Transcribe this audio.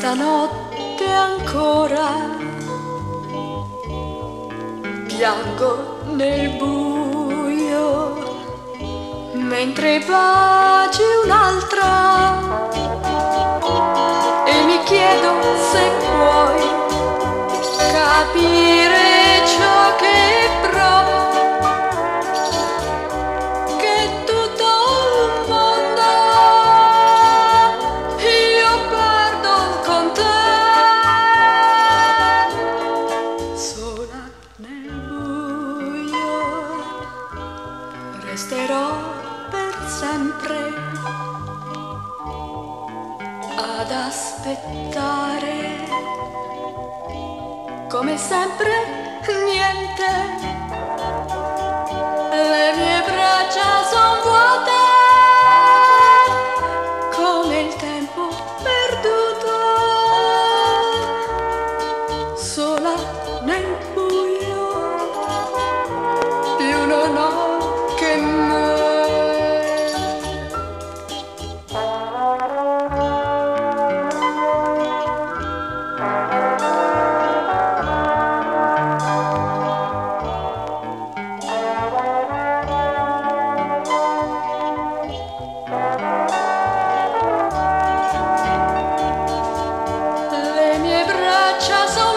questa notte ancora. Piango nel buio mentre baci un'altra. E mi chiedo se puoi capire resterò per sempre ad aspettare. Come sempre niente. Le Just.